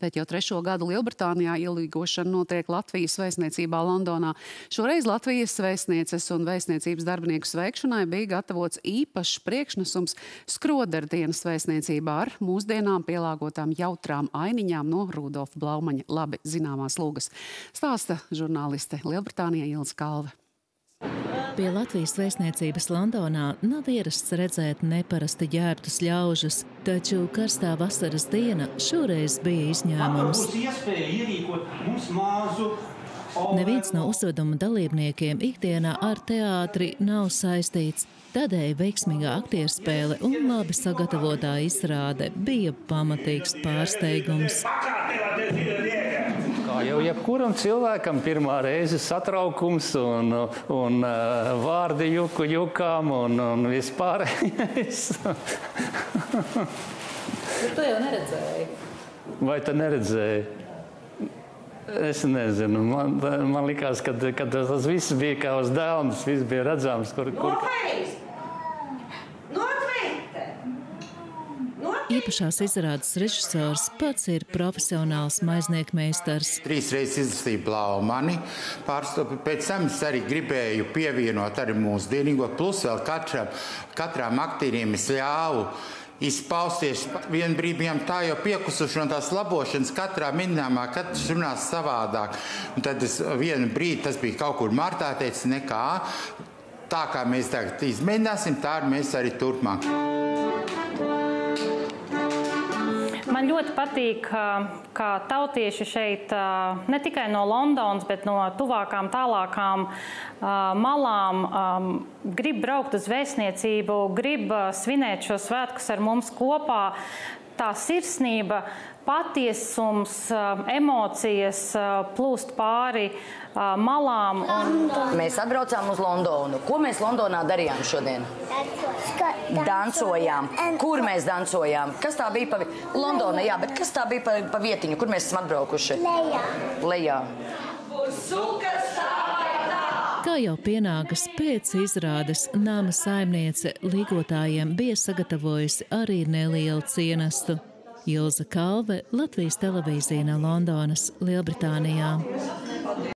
Pēc jau trešo gadu Lielbritānijā ielīgošana notiek Latvijas vēstniecībā Londonā. Šoreiz Latvijas vēstnieces un vēstniecības darbinieku sveikšanai bija gatavots īpašs priekšnesums skroderdienas vēstniecībā ar mūsdienām pielāgotām jautrām ainiņām no Rudolfa Blaumaņa labi zināmās lūgas. Stāsta žurnāliste Lielbritānija Ilza Kalve. Pie Latvijas vēstniecības Londonā nav ierasts redzēt neparasti ģērbtus ļaužus, taču karstā vasaras diena šoreiz bija izņēmums. Neviens no uzveduma dalībniekiem ikdienā ar teātri nav saistīts. Tādēļ veiksmīgā aktierspēle un labi sagatavotā izrāde bija pamatīgs pārsteigums. Kā jau jebkuram cilvēkam, pirmā reize satraukums un, un uh, vārdi juku jukām un, un vispārējais. tu jau neredzēji? Vai tu neredzēji? Es nezinu, man, man liekas, ka tas viss bija kā uz dēlnes, viss bija redzams, kur. kur... Īpašās izrādes režisors pats ir profesionāls maiznieku meistars. Trīs reizes izlasīju Blaumani, pārstopi, pēc tam es arī gribēju pievienot arī mūsdienīgo, plus vēl katram, katram aktīriem es ļāvu izpausties. Vienu brīdi bijām tā jau piekusuši no tās labošanas, katrā minējumā, katrs runās savādāk. Un tad es vienu brīdi, tas bija kaut kur martā, teicu, nekā. Tā kā mēs tagad izmēģināsim, tā mēs arī turpmāk. Man ļoti patīk, ka tautieši šeit ne tikai no Londonas, bet no tuvākām, tālākām malām grib braukt uz vēstniecību, grib svinēt šo svētkus ar mums kopā. Tā sirsnība, patiesums, emocijas plūst pāri malām. Un... Mēs atbraucām uz Londonu. Ko mēs Londonā darījām šodien? Dancojām. Kur mēs dancojām? Kas tā bija pa Londona? Jā, bet kas tā bija pa, pa vietiņu? Kur mēs esam atbraukuši? Lejā. Lejā. Kā jau pienākas pēc izrādes, nama saimniece līgotājiem bija sagatavojusi arī nelielu cienestu. Ilza Kalve, Latvijas televīzija no Londonas, Lielbritānijā.